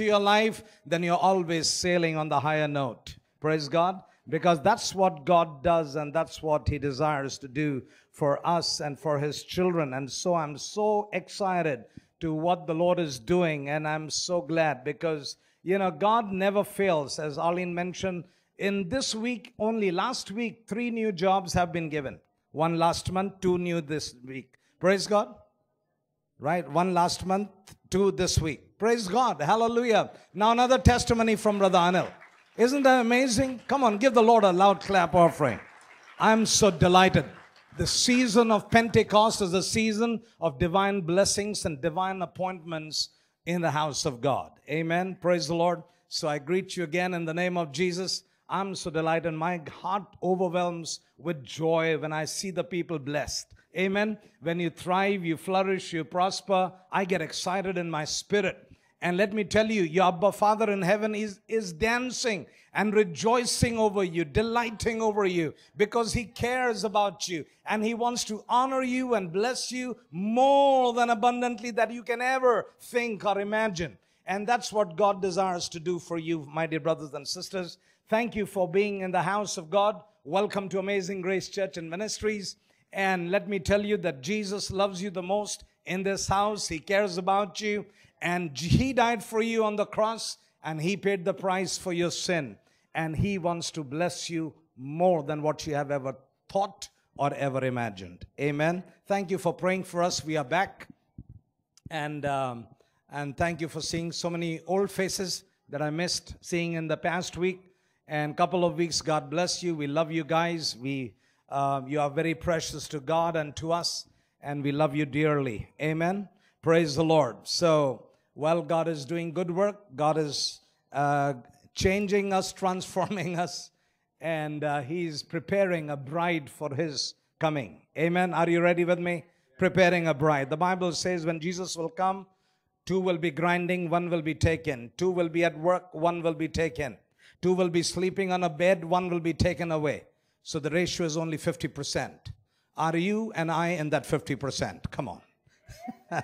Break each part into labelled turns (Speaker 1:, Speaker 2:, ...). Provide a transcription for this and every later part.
Speaker 1: into your life, then you're always sailing on the higher note. Praise God. Because that's what God does and that's what He desires to do for us and for His children. And so I'm so excited to what the Lord is doing. And I'm so glad because, you know, God never fails. As Arlene mentioned, in this week, only last week, three new jobs have been given. One last month, two new this week. Praise God. Right? One last month, two this week. Praise God. Hallelujah. Now another testimony from Brother Anil. Isn't that amazing? Come on, give the Lord a loud clap offering. I'm so delighted. The season of Pentecost is a season of divine blessings and divine appointments in the house of God. Amen. Praise the Lord. So I greet you again in the name of Jesus. I'm so delighted. My heart overwhelms with joy when I see the people blessed. Amen. When you thrive, you flourish, you prosper, I get excited in my spirit. And let me tell you, your Abba Father in heaven is, is dancing and rejoicing over you, delighting over you, because He cares about you and He wants to honor you and bless you more than abundantly that you can ever think or imagine. And that's what God desires to do for you, my dear brothers and sisters. Thank you for being in the house of God. Welcome to Amazing Grace Church and Ministries. And let me tell you that Jesus loves you the most in this house. He cares about you. And He died for you on the cross and He paid the price for your sin. And He wants to bless you more than what you have ever thought or ever imagined. Amen. Thank you for praying for us. We are back. And, um, and thank you for seeing so many old faces that I missed seeing in the past week and couple of weeks. God bless you. We love you guys. We, uh, you are very precious to God and to us, and we love you dearly. Amen. Praise the Lord. So, well, God is doing good work. God is uh, changing us, transforming us, and uh, He's preparing a bride for His coming. Amen. Are you ready with me? Preparing a bride. The Bible says when Jesus will come, two will be grinding, one will be taken. Two will be at work, one will be taken. Two will be sleeping on a bed, one will be taken away. So the ratio is only 50%. Are you and I in that 50%? Come on.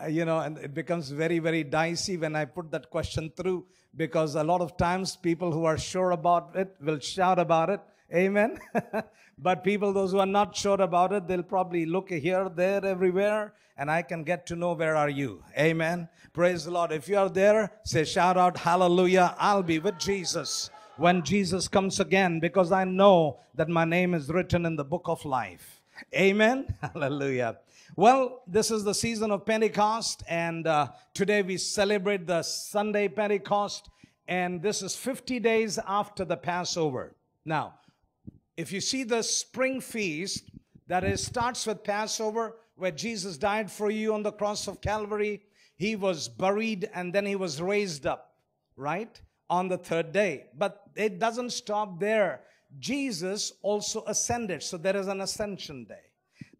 Speaker 1: Uh, you know, and it becomes very, very dicey when I put that question through because a lot of times people who are sure about it will shout about it. Amen. but people, those who are not sure about it, they'll probably look here, there, everywhere, and I can get to know where are you. Amen. Praise the Lord. If you are there, say shout out, hallelujah. I'll be with Jesus when Jesus comes again because I know that my name is written in the book of life. Amen. Hallelujah. Well, this is the season of Pentecost, and uh, today we celebrate the Sunday Pentecost, and this is 50 days after the Passover. Now, if you see the spring feast, that is starts with Passover, where Jesus died for you on the cross of Calvary, he was buried, and then he was raised up, right? On the third day. But it doesn't stop there. Jesus also ascended, so there is an ascension day.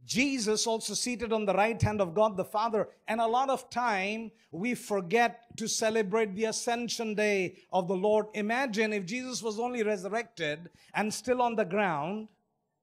Speaker 1: Jesus also seated on the right hand of God the Father. And a lot of time we forget to celebrate the ascension day of the Lord. Imagine if Jesus was only resurrected and still on the ground,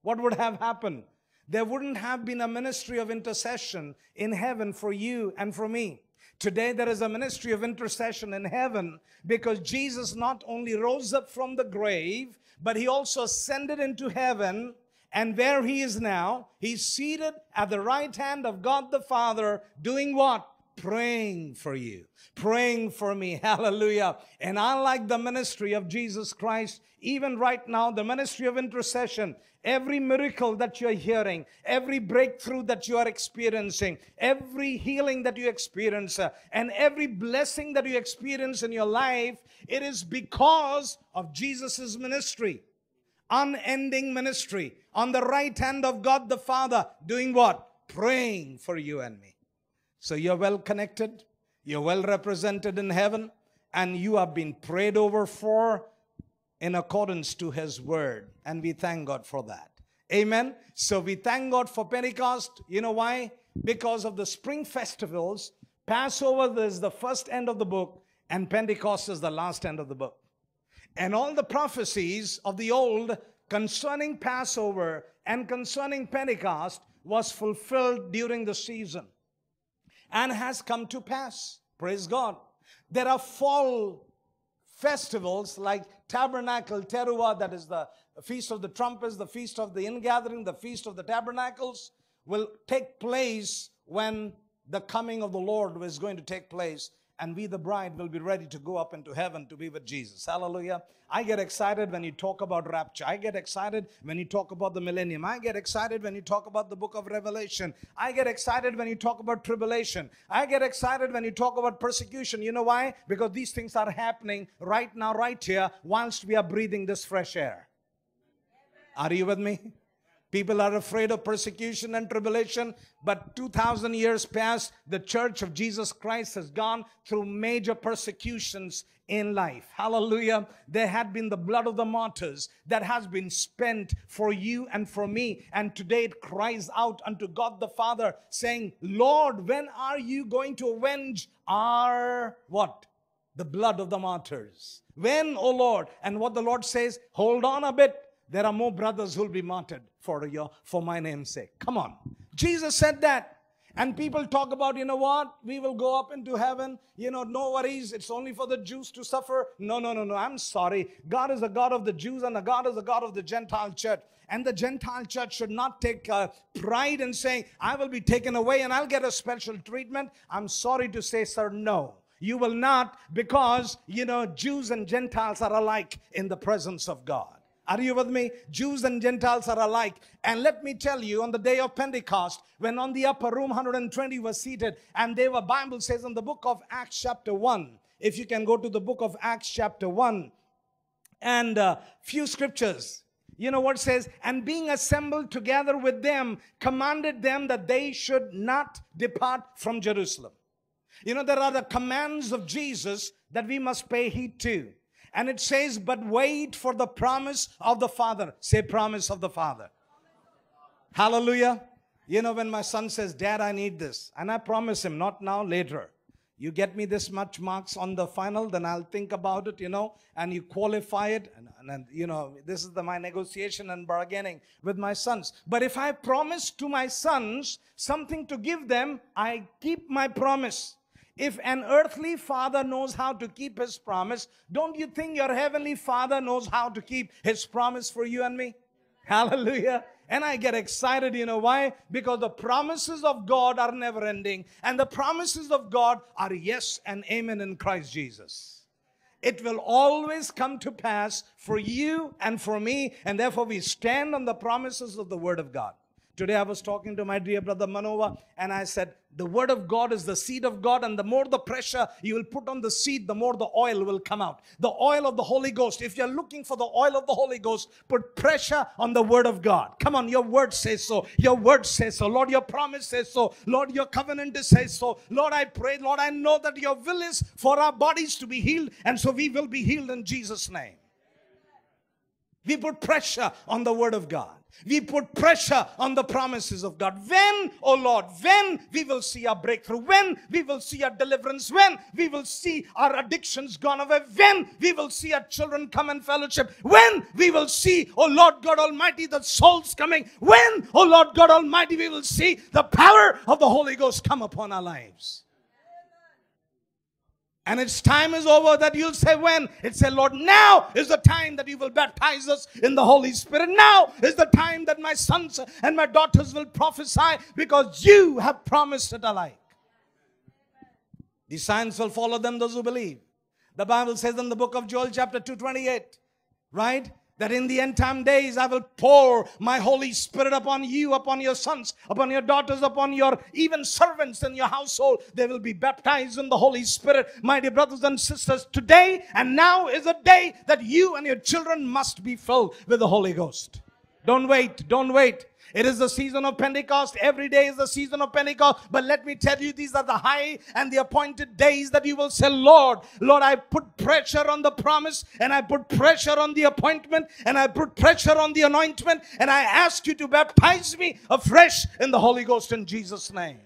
Speaker 1: what would have happened? There wouldn't have been a ministry of intercession in heaven for you and for me. Today, there is a ministry of intercession in heaven because Jesus not only rose up from the grave, but he also ascended into heaven and where he is now, he's seated at the right hand of God the Father, doing what? Praying for you, praying for me. Hallelujah. And I like the ministry of Jesus Christ, even right now, the ministry of intercession. Every miracle that you're hearing, every breakthrough that you are experiencing, every healing that you experience, uh, and every blessing that you experience in your life, it is because of Jesus' ministry unending ministry on the right hand of God the Father, doing what? Praying for you and me. So you're well connected, you're well represented in heaven, and you have been prayed over for in accordance to His word. And we thank God for that. Amen. So we thank God for Pentecost. You know why? Because of the spring festivals. Passover is the first end of the book, and Pentecost is the last end of the book. And all the prophecies of the old concerning Passover and concerning Pentecost was fulfilled during the season and has come to pass. Praise God. There are fall festivals like Tabernacle Teruah, that is the Feast of the Trumpets, the Feast of the Ingathering, the Feast of the Tabernacles, will take place when the coming of the Lord is going to take place and we, the bride, will be ready to go up into heaven to be with Jesus. Hallelujah. I get excited when you talk about rapture. I get excited when you talk about the millennium. I get excited when you talk about the book of Revelation. I get excited when you talk about tribulation. I get excited when you talk about persecution. You know why? Because these things are happening right now, right here, whilst we are breathing this fresh air. Are you with me? People are afraid of persecution and tribulation, but 2,000 years past, the church of Jesus Christ has gone through major persecutions in life. Hallelujah. There had been the blood of the martyrs that has been spent for you and for me. And today it cries out unto God the Father, saying, Lord, when are you going to avenge our what? The blood of the martyrs. When, oh Lord? And what the Lord says, hold on a bit there are more brothers who'll be martyred for your for my name's sake. Come on. Jesus said that. And people talk about, you know what? We will go up into heaven. You know, no worries. It's only for the Jews to suffer. No, no, no, no. I'm sorry. God is a God of the Jews and the God is a God of the Gentile church. And the Gentile church should not take uh, pride in saying, I will be taken away and I'll get a special treatment. I'm sorry to say, sir, no. You will not because, you know, Jews and Gentiles are alike in the presence of God. Are you with me? Jews and Gentiles are alike. And let me tell you, on the day of Pentecost, when on the upper room 120 were seated, and they were, Bible says in the book of Acts chapter 1, if you can go to the book of Acts chapter 1, and uh, few scriptures. You know what says? And being assembled together with them, commanded them that they should not depart from Jerusalem. You know, there are the commands of Jesus that we must pay heed to. And it says, but wait for the promise of the Father. Say, promise of the Father. Hallelujah. You know, when my son says, Dad, I need this, and I promise him, not now, later. You get me this much marks on the final, then I'll think about it, you know, and you qualify it. And, and, and you know, this is the, my negotiation and bargaining with my sons. But if I promise to my sons something to give them, I keep my promise. If an earthly father knows how to keep his promise, don't you think your heavenly father knows how to keep his promise for you and me? Hallelujah. And I get excited, you know why? Because the promises of God are never ending, and the promises of God are yes and amen in Christ Jesus. It will always come to pass for you and for me, and therefore we stand on the promises of the Word of God. Today I was talking to my dear brother Manova and I said, the word of God is the seed of God, and the more the pressure you will put on the seed, the more the oil will come out. The oil of the Holy Ghost. If you're looking for the oil of the Holy Ghost, put pressure on the word of God. Come on, your word says so. Your word says so. Lord, your promise says so. Lord, your covenant says so. Lord, I pray, Lord, I know that your will is for our bodies to be healed, and so we will be healed in Jesus' name. We put pressure on the word of God. We put pressure on the promises of God. When, oh Lord, when we will see our breakthrough, when we will see our deliverance, when we will see our addictions gone away, when we will see our children come in fellowship, when we will see, oh Lord God Almighty, the souls coming, when, oh Lord God Almighty, we will see the power of the Holy Ghost come upon our lives. And its time is over that you'll say when? It said, Lord, now is the time that you will baptize us in the Holy Spirit. Now is the time that my sons and my daughters will prophesy because you have promised it alike. These signs will follow them, those who believe. The Bible says in the book of Joel, chapter 228, right? That in the end time days I will pour my Holy Spirit upon you, upon your sons, upon your daughters, upon your even servants in your household. They will be baptized in the Holy Spirit. My dear brothers and sisters, today and now is a day that you and your children must be filled with the Holy Ghost. Don't wait, don't wait. It is the season of Pentecost. Every day is the season of Pentecost. But let me tell you, these are the high and the appointed days that you will say, Lord, Lord, I put pressure on the promise and I put pressure on the appointment and I put pressure on the anointment and I ask you to baptize me afresh in the Holy Ghost in Jesus' name.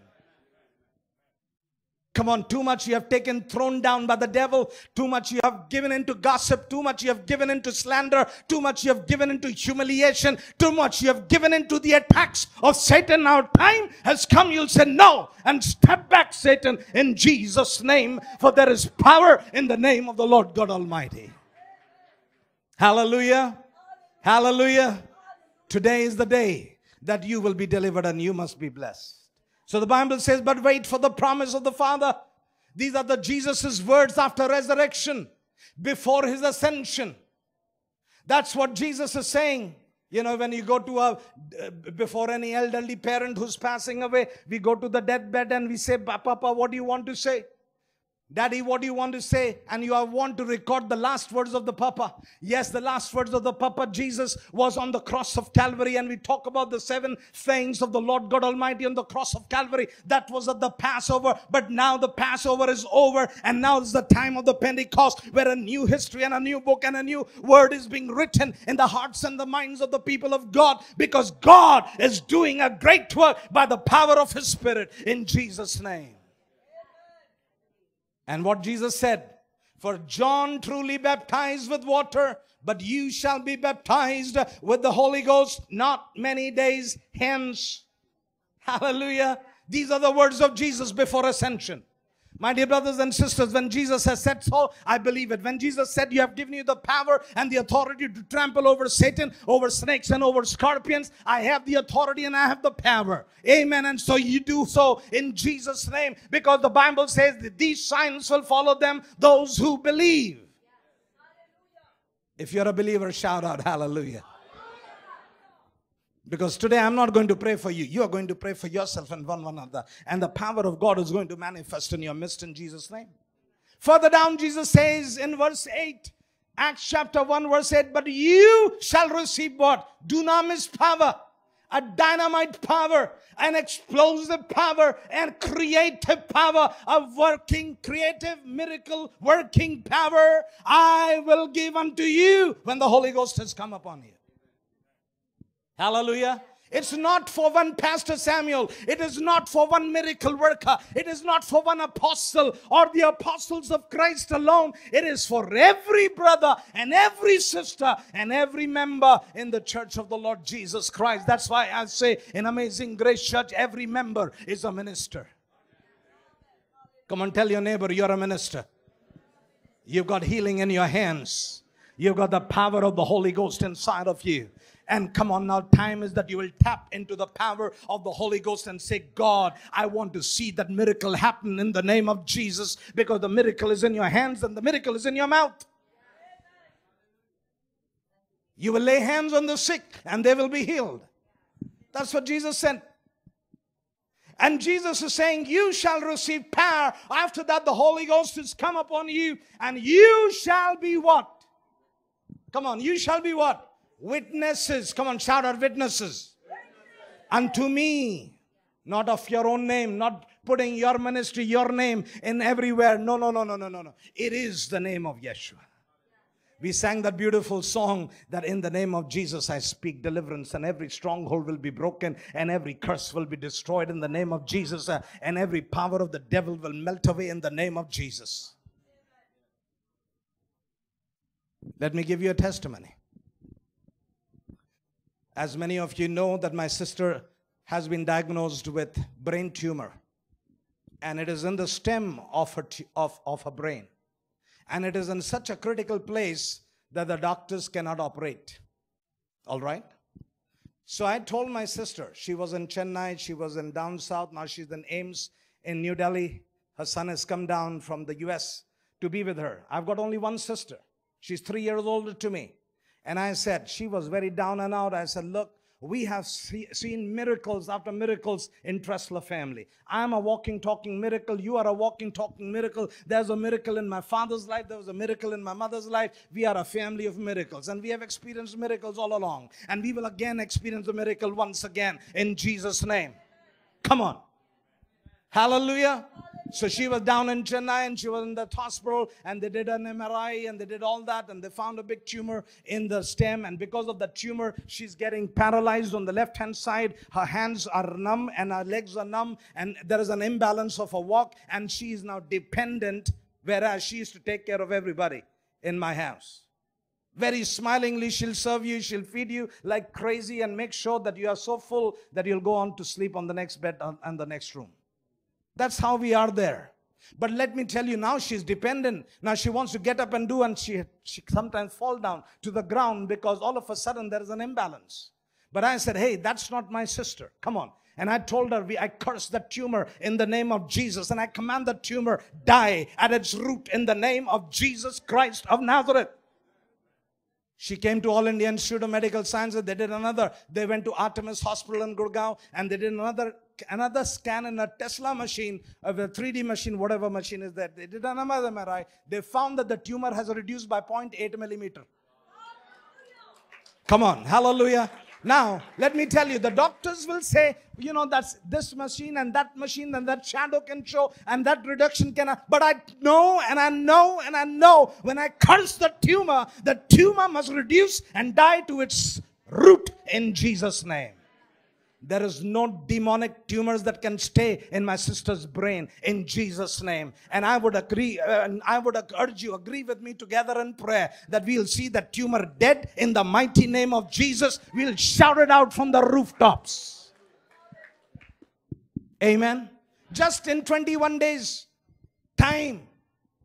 Speaker 1: Come on, too much you have taken, thrown down by the devil. Too much you have given into gossip. Too much you have given into slander. Too much you have given into humiliation. Too much you have given into the attacks of Satan. Our time has come. You'll say no and step back, Satan, in Jesus' name. For there is power in the name of the Lord God Almighty. Hallelujah. Hallelujah. Today is the day that you will be delivered and you must be blessed. So the Bible says, but wait for the promise of the Father. These are the Jesus' words after resurrection, before his ascension. That's what Jesus is saying. You know, when you go to a, before any elderly parent who's passing away, we go to the deathbed and we say, Papa, what do you want to say? Daddy, what do you want to say? And you want to record the last words of the Papa. Yes, the last words of the Papa. Jesus was on the cross of Calvary, and we talk about the seven things of the Lord God Almighty on the cross of Calvary. That was at the Passover, but now the Passover is over, and now is the time of the Pentecost, where a new history and a new book and a new word is being written in the hearts and the minds of the people of God, because God is doing a great work by the power of His Spirit in Jesus' name. And what Jesus said, for John truly baptized with water, but you shall be baptized with the Holy Ghost not many days hence. Hallelujah. These are the words of Jesus before ascension. My dear brothers and sisters, when Jesus has said so, I believe it. When Jesus said, You have given you the power and the authority to trample over Satan, over snakes, and over scorpions, I have the authority and I have the power. Amen. And so you do so in Jesus' name because the Bible says that these signs will follow them, those who believe. If you're a believer, shout out hallelujah. Because today I'm not going to pray for you. You are going to pray for yourself and one another. And the power of God is going to manifest in your midst in Jesus' name. Further down, Jesus says in verse 8, Acts chapter 1, verse 8, but you shall receive what? Dunamis power, a dynamite power, an explosive power, and creative power, a working, creative, miracle working power I will give unto you when the Holy Ghost has come upon you. Hallelujah. It's not for one Pastor Samuel. It is not for one miracle worker. It is not for one apostle or the apostles of Christ alone. It is for every brother and every sister and every member in the church of the Lord Jesus Christ. That's why I say in Amazing Grace Church, every member is a minister. Come on, tell your neighbor you're a minister. You've got healing in your hands. You've got the power of the Holy Ghost inside of you. And come on now, time is that you will tap into the power of the Holy Ghost and say, God, I want to see that miracle happen in the name of Jesus because the miracle is in your hands and the miracle is in your mouth. You will lay hands on the sick and they will be healed. That's what Jesus said. And Jesus is saying, You shall receive power. After that, the Holy Ghost is come upon you, and you shall be what? Come on, you shall be what? Witnesses. Come on, shout out witnesses. Unto me. Not of your own name, not putting your ministry, your name in everywhere. No, no, no, no, no, no, no. It is the name of Yeshua. We sang that beautiful song that in the name of Jesus I speak deliverance, and every stronghold will be broken, and every curse will be destroyed in the name of Jesus, uh, and every power of the devil will melt away in the name of Jesus. Let me give you a testimony. As many of you know that my sister has been diagnosed with brain tumor and it is in the stem of her, of, of her brain. And it is in such a critical place that the doctors cannot operate. All right? So I told my sister, she was in Chennai, she was in down south, now she's in AIIMS in New Delhi. Her son has come down from the US to be with her. I've got only one sister. She's three years older to me. And I said, she was very down and out. I said, look, we have see, seen miracles after miracles in Tressler family. I'm a walking, talking miracle. You are a walking, talking miracle. There's a miracle in my father's life. There was a miracle in my mother's life. We are a family of miracles. And we have experienced miracles all along. And we will again experience a miracle once again in Jesus' name. Come on. Hallelujah. So she was down in Chennai and she was in that hospital and they did an MRI and they did all that and they found a big tumor in the stem. And because of the tumor, she's getting paralyzed on the left hand side. Her hands are numb and her legs are numb and there is an imbalance of her walk and she is now dependent, whereas she used to take care of everybody in my house. Very smilingly, she'll serve you, she'll feed you like crazy and make sure that you are so full that you'll go on to sleep on the next bed and the next room. That's how we are there. But let me tell you now, she's dependent. Now she wants to get up and do, and she, she sometimes fall down to the ground because all of a sudden there is an imbalance. But I said, hey, that's not my sister. Come on. And I told her, I curse the tumor in the name of Jesus. And I command the tumor die at its root in the name of Jesus Christ of Nazareth. She came to All India Institute of Medical Sciences. They did another. They went to Artemis Hospital in Gurgaon and they did another another scan in a Tesla machine, a 3D machine, whatever machine is that. They did another MRI. They found that the tumor has reduced by 0.8 millimeter. Come on, hallelujah. Now, let me tell you, the doctors will say, you know, that's this machine and that machine and that shadow can show and that reduction can. But I know and I know and I know when I curse the tumor, the tumor must reduce and die to its root in Jesus' name. There is no demonic tumors that can stay in my sister's brain in Jesus' name. And I would agree, uh, and I would urge you, agree with me together in prayer that we'll see that tumor dead in the mighty name of Jesus. We'll shout it out from the rooftops. Amen. Just in 21 days' time,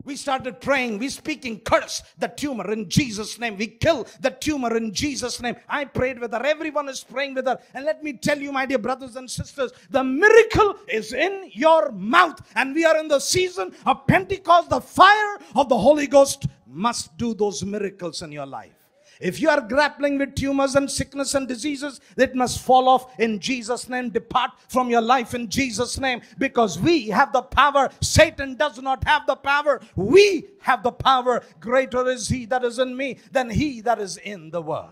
Speaker 1: we started praying. We speaking curse the tumor in Jesus' name. We kill the tumor in Jesus' name. I prayed with her. Everyone is praying with her. And let me tell you, my dear brothers and sisters, the miracle is in your mouth. And we are in the season of Pentecost. The fire of the Holy Ghost must do those miracles in your life. If you are grappling with tumors and sickness and diseases, it must fall off in Jesus' name. Depart from your life in Jesus' name because we have the power. Satan does not have the power. We have the power. Greater is he that is in me than he that is in the world.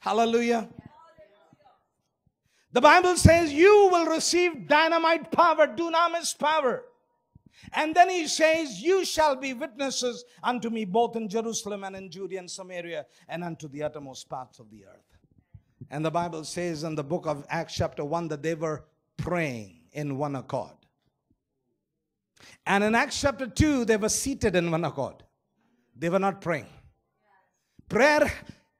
Speaker 1: Hallelujah. The Bible says you will receive dynamite power, dunamis power. And then he says, You shall be witnesses unto me both in Jerusalem and in Judea and Samaria and unto the uttermost parts of the earth. And the Bible says in the book of Acts, chapter 1, that they were praying in one accord. And in Acts chapter 2, they were seated in one accord. They were not praying. Prayer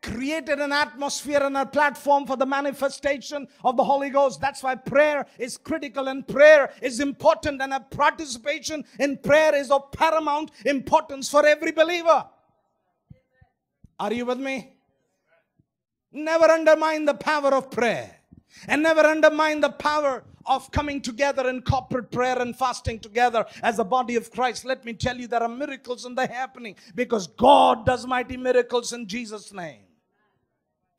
Speaker 1: created an atmosphere and a platform for the manifestation of the Holy Ghost. That's why prayer is critical and prayer is important, and a participation in prayer is of paramount importance for every believer. Are you with me? Never undermine the power of prayer and never undermine the power of coming together in corporate prayer and fasting together as a body of Christ. Let me tell you, there are miracles in the happening because God does mighty miracles in Jesus' name.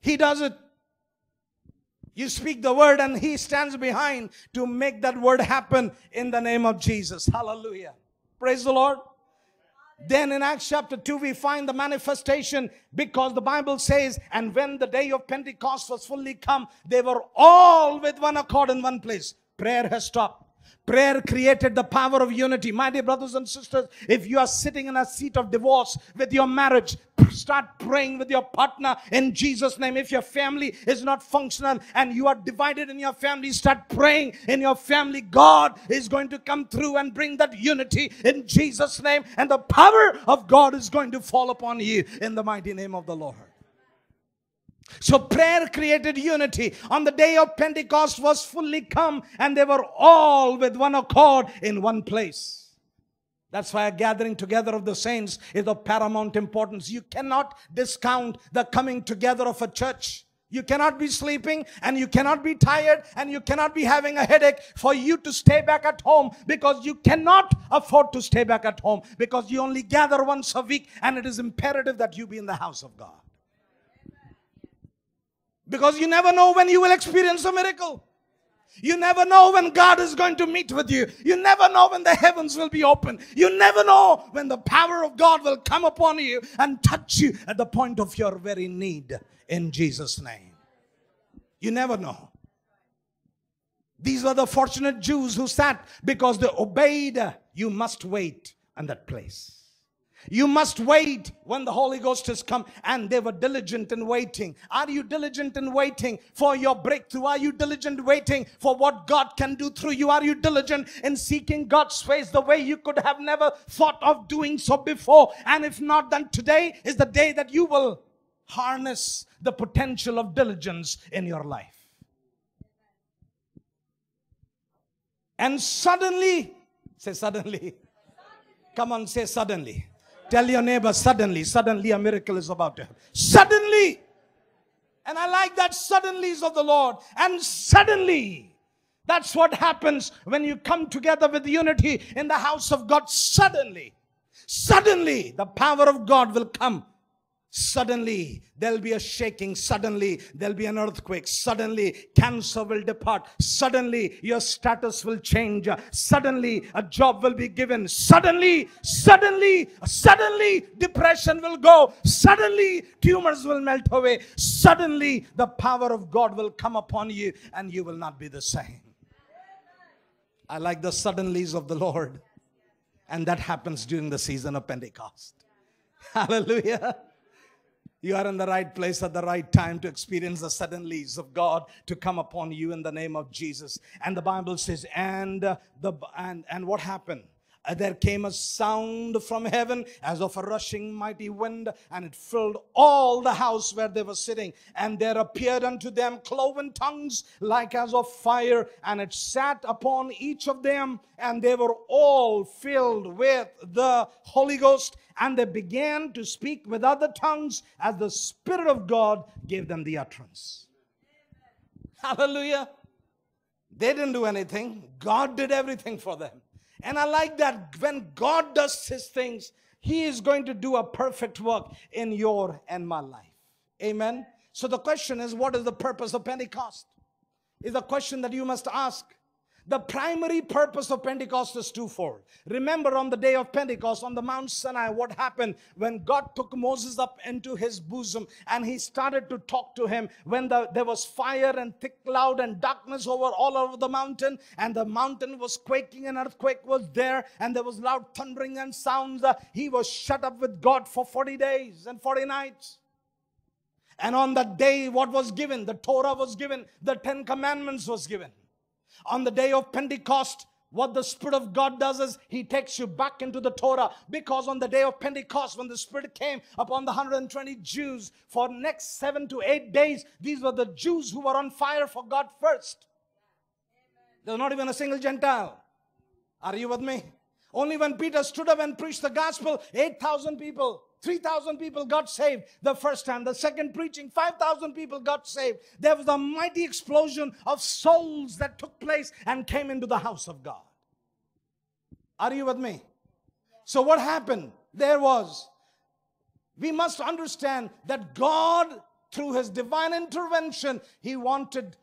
Speaker 1: He does it. You speak the word and he stands behind to make that word happen in the name of Jesus. Hallelujah. Praise the Lord. Then in Acts chapter 2, we find the manifestation because the Bible says, and when the day of Pentecost was fully come, they were all with one accord in one place. Prayer has stopped. Prayer created the power of unity. My dear brothers and sisters, if you are sitting in a seat of divorce with your marriage, start praying with your partner in Jesus' name. If your family is not functional and you are divided in your family, start praying in your family. God is going to come through and bring that unity in Jesus' name, and the power of God is going to fall upon you in the mighty name of the Lord. So prayer created unity. On the day of Pentecost was fully come and they were all with one accord in one place. That's why a gathering together of the saints is of paramount importance. You cannot discount the coming together of a church. You cannot be sleeping and you cannot be tired and you cannot be having a headache for you to stay back at home because you cannot afford to stay back at home because you only gather once a week and it is imperative that you be in the house of God. Because you never know when you will experience a miracle. You never know when God is going to meet with you. You never know when the heavens will be open. You never know when the power of God will come upon you and touch you at the point of your very need in Jesus' name. You never know. These were the fortunate Jews who sat because they obeyed. You must wait in that place. You must wait when the Holy Ghost has come, and they were diligent in waiting. Are you diligent in waiting for your breakthrough? Are you diligent waiting for what God can do through you? Are you diligent in seeking God's face the way you could have never thought of doing so before? And if not, then today is the day that you will harness the potential of diligence in your life. And suddenly, say suddenly. Come on, say suddenly. Tell your neighbor, suddenly, suddenly a miracle is about to happen. Suddenly. And I like that suddenlies of the Lord. And suddenly. That's what happens when you come together with unity in the house of God. Suddenly. Suddenly, the power of God will come Suddenly, there'll be a shaking. Suddenly, there'll be an earthquake. Suddenly, cancer will depart. Suddenly, your status will change. Suddenly, a job will be given. Suddenly, suddenly, suddenly, depression will go. Suddenly, tumors will melt away. Suddenly, the power of God will come upon you and you will not be the same. I like the suddenlies of the Lord. And that happens during the season of Pentecost. Hallelujah. You are in the right place at the right time to experience the sudden suddenlies of God to come upon you in the name of Jesus. And the Bible says, and uh, the and and what happened? Uh, there came a sound from heaven as of a rushing mighty wind, and it filled all the house where they were sitting. And there appeared unto them cloven tongues like as of fire, and it sat upon each of them, and they were all filled with the Holy Ghost, and they began to speak with other tongues as the Spirit of God gave them the utterance. Hallelujah. They didn't do anything, God did everything for them. And I like that when God does his things, he is going to do a perfect work in your and my life. Amen. So the question is, what is the purpose of Pentecost? Is a question that you must ask. The primary purpose of Pentecost is twofold. Remember on the day of Pentecost on the Mount Sinai, what happened when God took Moses up into his bosom and he started to talk to him when the, there was fire and thick cloud and darkness over all over the mountain and the mountain was quaking and earthquake was there and there was loud thundering and sounds. Uh, he was shut up with God for 40 days and 40 nights. And on that day, what was given? The Torah was given, the Ten Commandments was given. On the day of Pentecost, what the Spirit of God does is He takes you back into the Torah because on the day of Pentecost, when the Spirit came upon the 120 Jews for next seven to eight days, these were the Jews who were on fire for God first. There's not even a single Gentile. Are you with me? Only when Peter stood up and preached the gospel, 8,000 people 3,000 people got saved the first time. The second preaching, 5,000 people got saved. There was a mighty explosion of souls that took place and came into the house of God. Are you with me? So, what happened? There was, we must understand that God, through His divine intervention, He wanted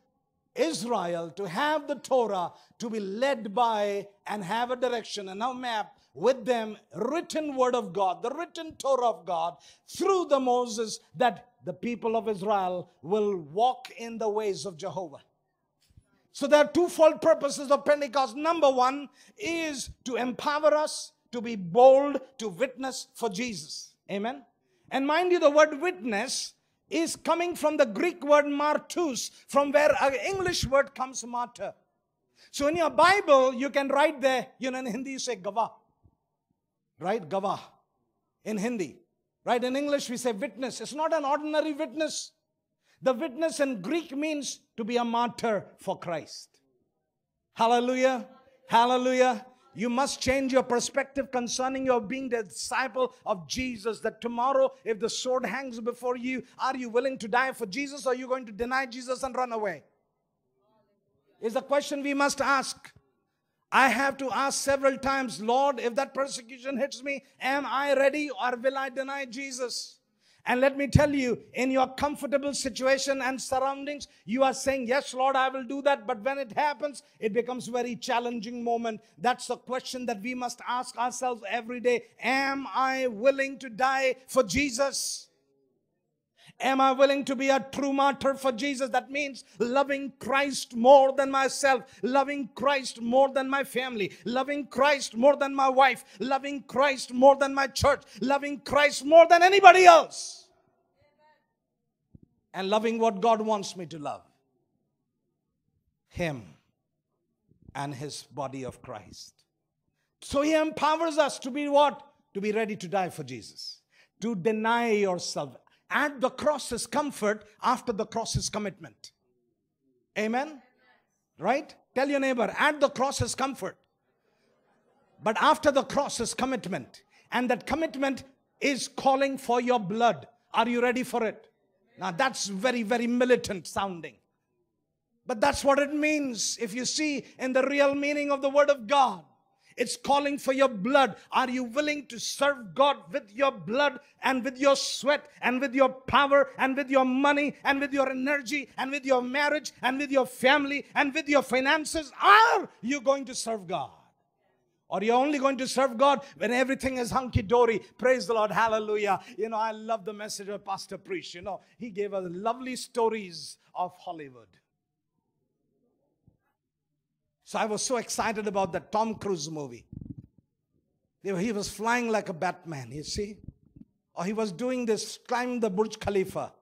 Speaker 1: Israel to have the Torah to be led by and have a direction and a map with them written word of God, the written Torah of God through the Moses that the people of Israel will walk in the ways of Jehovah. So there are twofold purposes of Pentecost. Number one is to empower us to be bold to witness for Jesus. Amen. And mind you, the word witness is coming from the Greek word martus, from where our English word comes martyr. So in your Bible, you can write there, you know, in Hindi you say gavah right? Gawah in Hindi, right? In English, we say witness. It's not an ordinary witness. The witness in Greek means to be a martyr for Christ. Hallelujah. Hallelujah. You must change your perspective concerning your being the disciple of Jesus. That tomorrow, if the sword hangs before you, are you willing to die for Jesus or are you going to deny Jesus and run away? Is the question we must ask. I have to ask several times, Lord, if that persecution hits me, am I ready or will I deny Jesus? And let me tell you, in your comfortable situation and surroundings, you are saying, Yes, Lord, I will do that. But when it happens, it becomes very challenging moment. That's the question that we must ask ourselves every day. Am I willing to die for Jesus? Am I willing to be a true martyr for Jesus? That means loving Christ more than myself, loving Christ more than my family, loving Christ more than my wife, loving Christ more than my church, loving Christ more than anybody else, and loving what God wants me to love Him and His body of Christ. So He empowers us to be what? To be ready to die for Jesus, to deny yourself. At the cross is comfort, after the cross is commitment. Amen? Right? Tell your neighbor, at the cross is comfort. But after the cross is commitment. And that commitment is calling for your blood. Are you ready for it? Now that's very, very militant sounding. But that's what it means if you see in the real meaning of the Word of God. It's calling for your blood. Are you willing to serve God with your blood and with your sweat and with your power and with your money and with your energy and with your marriage and with your family and with your finances? Are you going to serve God? Or are you're only going to serve God when everything is hunky dory. Praise the Lord. Hallelujah. You know, I love the message of Pastor Preach. You know, he gave us lovely stories of Hollywood. So I was so excited about that Tom Cruise movie. He was flying like a Batman, you see. Or he was doing this, climbing the Burj Khalifa.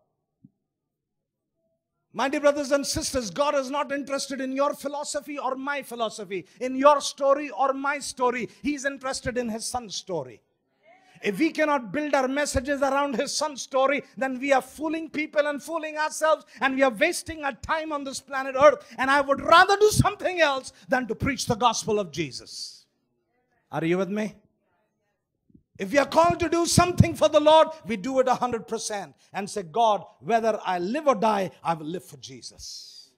Speaker 1: My dear brothers and sisters, God is not interested in your philosophy or my philosophy, in your story or my story. He's interested in his son's story. If we cannot build our messages around his son's story, then we are fooling people and fooling ourselves and we are wasting our time on this planet earth. And I would rather do something else than to preach the gospel of Jesus. Are you with me? If we are called to do something for the Lord, we do it 100% and say, God, whether I live or die, I will live for Jesus.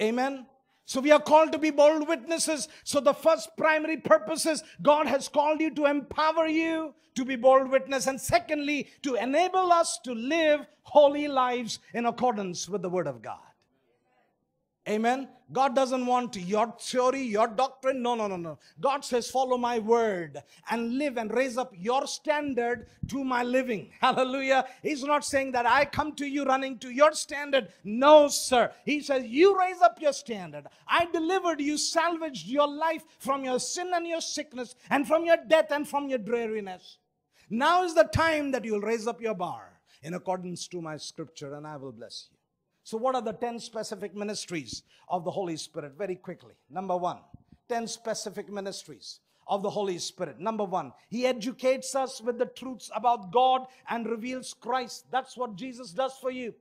Speaker 1: Amen. So we are called to be bold witnesses. So the first primary purpose is God has called you to empower you to be bold witness. And secondly, to enable us to live holy lives in accordance with the word of God. Amen. God doesn't want your theory, your doctrine. No, no, no, no. God says, follow my word and live and raise up your standard to my living. Hallelujah. He's not saying that I come to you running to your standard. No, sir. He says, you raise up your standard. I delivered you, salvaged your life from your sin and your sickness and from your death and from your dreariness. Now is the time that you'll raise up your bar in accordance to my scripture and I will bless you. So, what are the 10 specific ministries of the Holy Spirit? Very quickly. Number one, 10 specific ministries of the Holy Spirit. Number one, He educates us with the truths about God and reveals Christ. That's what Jesus does for you.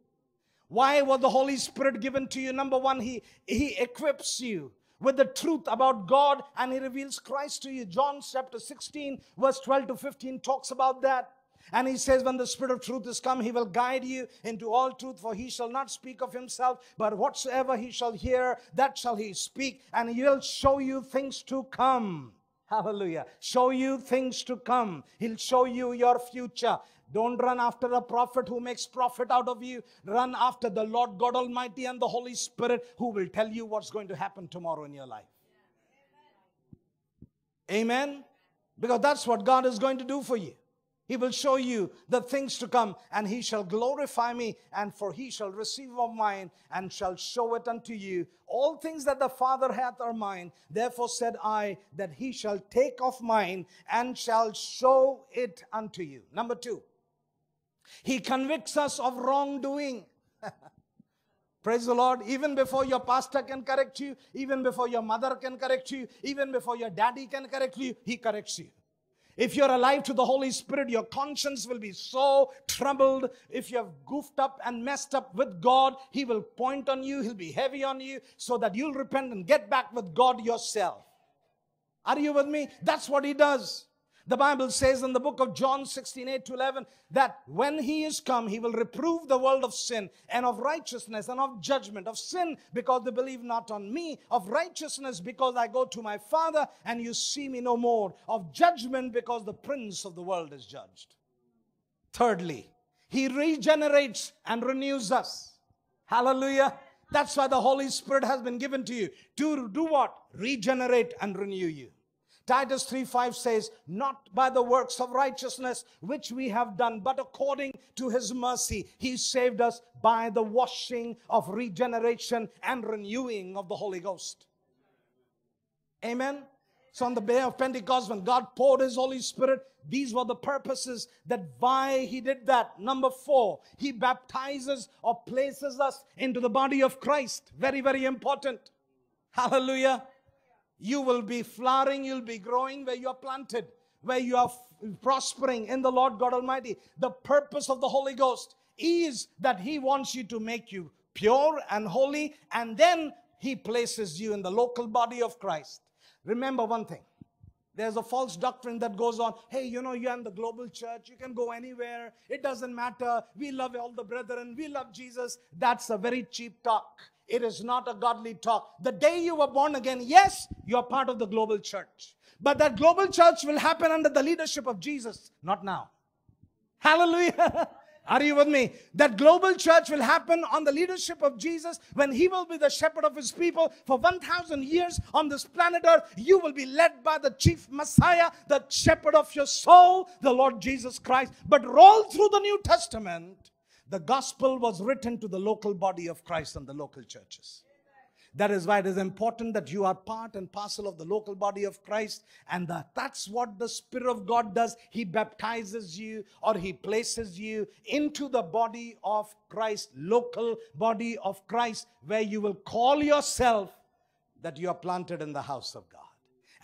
Speaker 1: Why was the Holy Spirit given to you? Number one, He, he equips you with the truth about God and He reveals Christ to you. John chapter 16, verse 12 to 15 talks about that. And he says, When the Spirit of truth is come, he will guide you into all truth, for he shall not speak of himself, but whatsoever he shall hear, that shall he speak, and he will show you things to come. Hallelujah. Show you things to come. He'll show you your future. Don't run after a prophet who makes profit out of you. Run after the Lord God Almighty and the Holy Spirit who will tell you what's going to happen tomorrow in your life. Amen. Because that's what God is going to do for you. He will show you the things to come, and he shall glorify me, and for he shall receive of mine, and shall show it unto you. All things that the Father hath are mine. Therefore said I, that he shall take of mine, and shall show it unto you. Number two, he convicts us of wrongdoing. Praise the Lord. Even before your pastor can correct you, even before your mother can correct you, even before your daddy can correct you, he corrects you. If you're alive to the Holy Spirit, your conscience will be so troubled. If you have goofed up and messed up with God, He will point on you, He'll be heavy on you, so that you'll repent and get back with God yourself. Are you with me? That's what He does. The Bible says in the book of John 16, 8 to 11, that when he is come, he will reprove the world of sin and of righteousness and of judgment. Of sin, because they believe not on me. Of righteousness, because I go to my Father and you see me no more. Of judgment, because the prince of the world is judged. Thirdly, he regenerates and renews us. Hallelujah. That's why the Holy Spirit has been given to you. To do what? Regenerate and renew you Titus 3 5 says, Not by the works of righteousness which we have done, but according to his mercy, he saved us by the washing of regeneration and renewing of the Holy Ghost. Amen. So on the day of Pentecost, when God poured his Holy Spirit, these were the purposes that why he did that. Number four, he baptizes or places us into the body of Christ. Very, very important. Hallelujah. You will be flowering, you'll be growing where you are planted, where you are prospering in the Lord God Almighty. The purpose of the Holy Ghost is that He wants you to make you pure and holy, and then He places you in the local body of Christ. Remember one thing. There's a false doctrine that goes on. Hey, you know, you're in the global church. You can go anywhere. It doesn't matter. We love all the brethren. We love Jesus. That's a very cheap talk. It is not a godly talk. The day you were born again, yes, you are part of the global church. But that global church will happen under the leadership of Jesus, not now. Hallelujah. Are you with me? That global church will happen on the leadership of Jesus when he will be the shepherd of his people for 1,000 years on this planet earth. You will be led by the chief Messiah, the shepherd of your soul, the Lord Jesus Christ. But roll through the New Testament the gospel was written to the local body of Christ and the local churches. That is why it is important that you are part and parcel of the local body of Christ, and that that's what the Spirit of God does. He baptizes you or He places you into the body of Christ, local body of Christ, where you will call yourself that you are planted in the house of God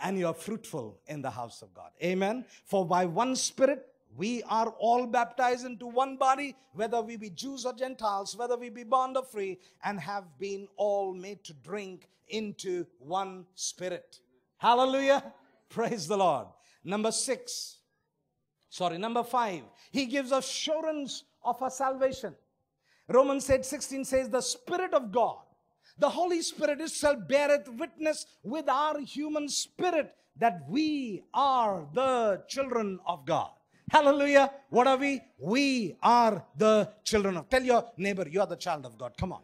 Speaker 1: and you are fruitful in the house of God. Amen. For by one Spirit we are all baptized into one body, whether we be Jews or Gentiles, whether we be bond or free, and have been all made to drink into one spirit. Hallelujah. Praise the Lord. Number six. Sorry, number five. He gives assurance of our salvation. Romans 8 16 says, The Spirit of God, the Holy Spirit itself beareth witness with our human spirit that we are the children of God. Hallelujah. What are we? We are the children of. Tell your neighbor, you are the child of God. Come on.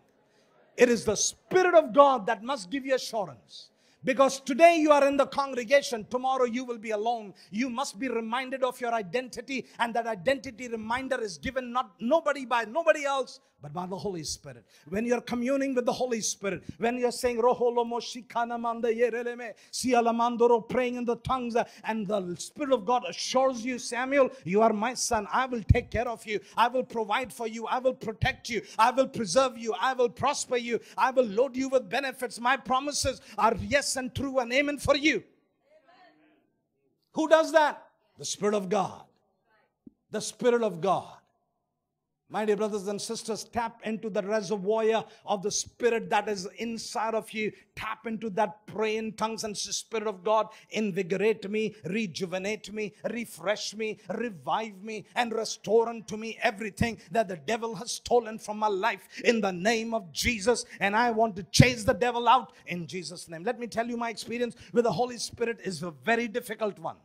Speaker 1: It is the Spirit of God that must give you assurance. Because today you are in the congregation, tomorrow you will be alone. You must be reminded of your identity, and that identity reminder is given not nobody by nobody else, but by the Holy Spirit. When you're communing with the Holy Spirit, when you're saying Roholomo Sialamandoro, praying in the tongues, uh, and the Spirit of God assures you, Samuel, you are my son. I will take care of you. I will provide for you. I will protect you. I will preserve you. I will prosper you. I will load you with benefits. My promises are yes and true and amen for you. Who does that? The Spirit of God. The Spirit of God. My dear brothers and sisters, tap into the reservoir of the Spirit that is inside of you. Tap into that praying tongues and Spirit of God. Invigorate me, rejuvenate me, refresh me, revive me, and restore unto me everything that the devil has stolen from my life in the name of Jesus. And I want to chase the devil out in Jesus' name. Let me tell you, my experience with the Holy Spirit is a very difficult one.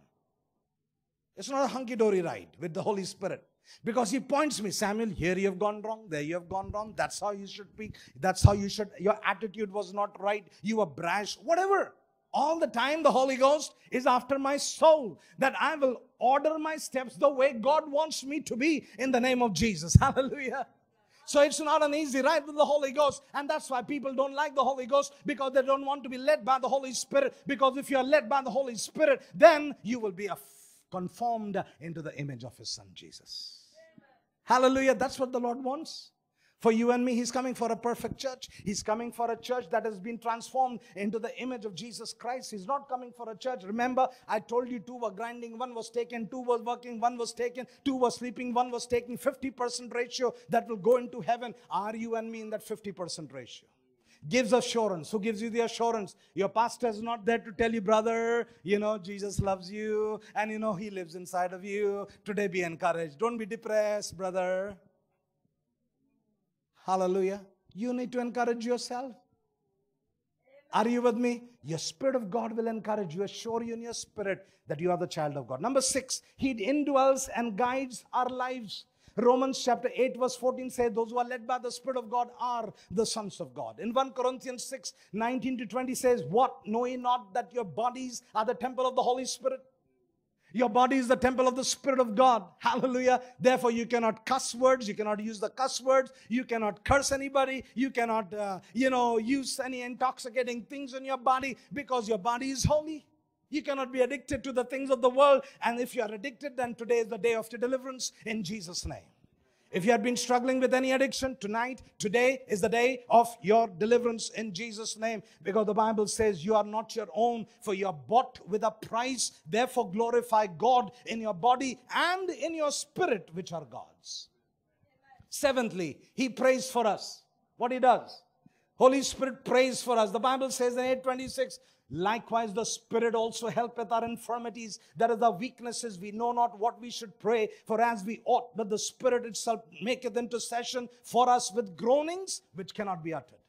Speaker 1: It's not a hunky dory ride with the Holy Spirit. Because he points me, Samuel, here you have gone wrong, there you have gone wrong. That's how you should be. That's how you should, your attitude was not right. You were brash, whatever. All the time, the Holy Ghost is after my soul that I will order my steps the way God wants me to be in the name of Jesus. Hallelujah. So it's not an easy ride with the Holy Ghost. And that's why people don't like the Holy Ghost because they don't want to be led by the Holy Spirit. Because if you're led by the Holy Spirit, then you will be a conformed into the image of his son Jesus. Hallelujah. That's what the Lord wants. For you and me, He's coming for a perfect church. He's coming for a church that has been transformed into the image of Jesus Christ. He's not coming for a church. Remember, I told you two were grinding, one was taken, two was working, one was taken, two was sleeping, one was taking 50% ratio that will go into heaven. Are you and me in that 50% ratio? Gives assurance. Who gives you the assurance? Your pastor is not there to tell you, brother, you know, Jesus loves you and you know, he lives inside of you. Today be encouraged. Don't be depressed, brother. Hallelujah. You need to encourage yourself. Are you with me? Your Spirit of God will encourage you, assure you in your spirit that you are the child of God. Number six, He indwells and guides our lives. Romans chapter 8, verse 14 says, Those who are led by the Spirit of God are the sons of God. In 1 Corinthians 6, 19 to 20 says, What? Know ye not that your bodies are the temple of the Holy Spirit? Your body is the temple of the Spirit of God. Hallelujah. Therefore, you cannot cuss words. You cannot use the cuss words. You cannot curse anybody. You cannot, uh, you know, use any intoxicating things in your body because your body is holy. You cannot be addicted to the things of the world. And if you are addicted, then today is the day of your deliverance in Jesus' name. If you have been struggling with any addiction, tonight, today is the day of your deliverance in Jesus' name. Because the Bible says you are not your own, for you are bought with a price. Therefore, glorify God in your body and in your spirit, which are God's. Seventhly, He prays for us. What He does? Holy Spirit prays for us. The Bible says in 826, Likewise, the Spirit also helpeth our infirmities, that is our weaknesses. We know not what we should pray for as we ought, but the Spirit itself maketh intercession for us with groanings which cannot be uttered.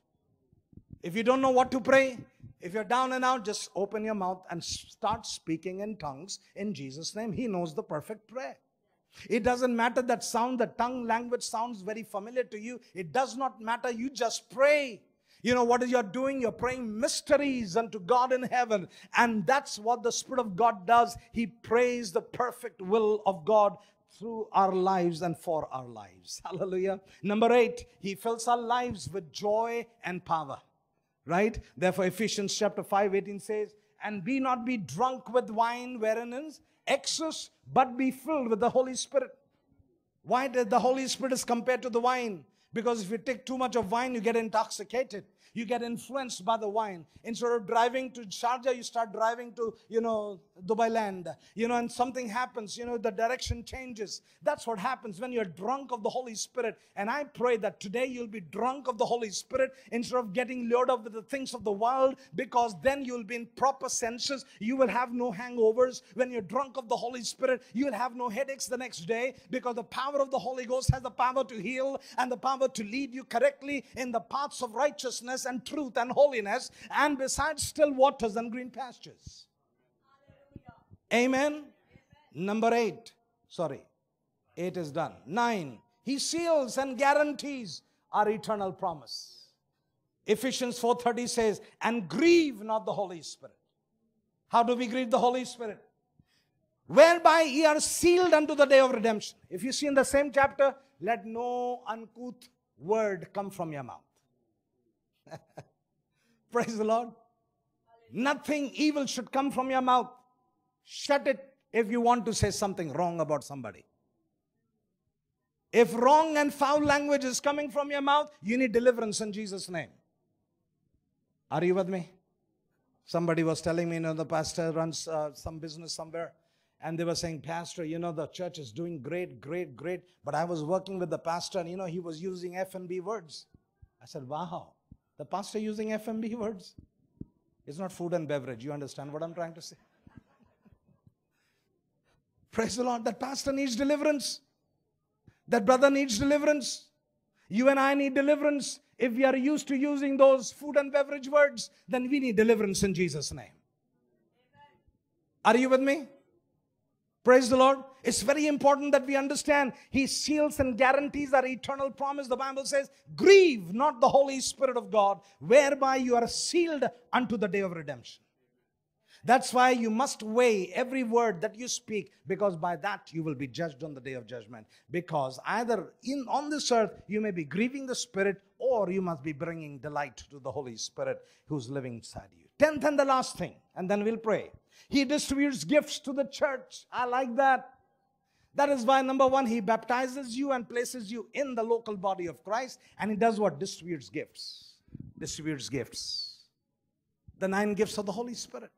Speaker 1: If you don't know what to pray, if you're down and out, just open your mouth and start speaking in tongues in Jesus' name. He knows the perfect prayer. It doesn't matter that sound, the tongue language sounds very familiar to you. It does not matter. You just pray. You know what you're doing? You're praying mysteries unto God in heaven. And that's what the Spirit of God does. He prays the perfect will of God through our lives and for our lives. Hallelujah. Number eight, He fills our lives with joy and power. Right? Therefore, Ephesians chapter 5 18 says, And be not be drunk with wine wherein is excess, but be filled with the Holy Spirit. Why did the Holy Spirit is compared to the wine? Because if you take too much of wine, you get intoxicated. You get influenced by the wine. Instead of driving to Sharjah, you start driving to, you know, Dubai land. You know, and something happens, you know, the direction changes. That's what happens when you're drunk of the Holy Spirit. And I pray that today you'll be drunk of the Holy Spirit instead of getting lured up with the things of the world, because then you'll be in proper senses. You will have no hangovers. When you're drunk of the Holy Spirit, you'll have no headaches the next day because the power of the Holy Ghost has the power to heal and the power to lead you correctly in the paths of righteousness and truth and holiness, and besides still waters and green pastures. Amen. Amen. Number eight. Sorry. Eight is done. Nine. He seals and guarantees our eternal promise. Ephesians 4:30 says, "And grieve not the Holy Spirit." How do we grieve the Holy Spirit? Whereby ye are sealed unto the day of redemption. If you see in the same chapter, let no uncouth word come from your mouth. Praise the Lord. Nothing evil should come from your mouth. Shut it if you want to say something wrong about somebody. If wrong and foul language is coming from your mouth, you need deliverance in Jesus' name. Are you with me? Somebody was telling me, you know, the pastor runs uh, some business somewhere, and they were saying, Pastor, you know, the church is doing great, great, great. But I was working with the pastor, and you know, he was using F and B words. I said, Wow. The pastor using FMB words. It's not food and beverage. You understand what I'm trying to say? Praise the Lord. That pastor needs deliverance. That brother needs deliverance. You and I need deliverance. If we are used to using those food and beverage words, then we need deliverance in Jesus' name. Are you with me? Praise the Lord. It's very important that we understand He seals and guarantees our eternal promise. The Bible says, Grieve not the Holy Spirit of God, whereby you are sealed unto the day of redemption. That's why you must weigh every word that you speak, because by that you will be judged on the day of judgment. Because either in on this earth you may be grieving the Spirit, or you must be bringing delight to the Holy Spirit who's living inside you. Tenth and the last thing, and then we'll pray. He distributes gifts to the church. I like that. That is why, number one, he baptizes you and places you in the local body of Christ. And he does what? Distributes gifts. Distributes gifts. The nine gifts of the Holy Spirit.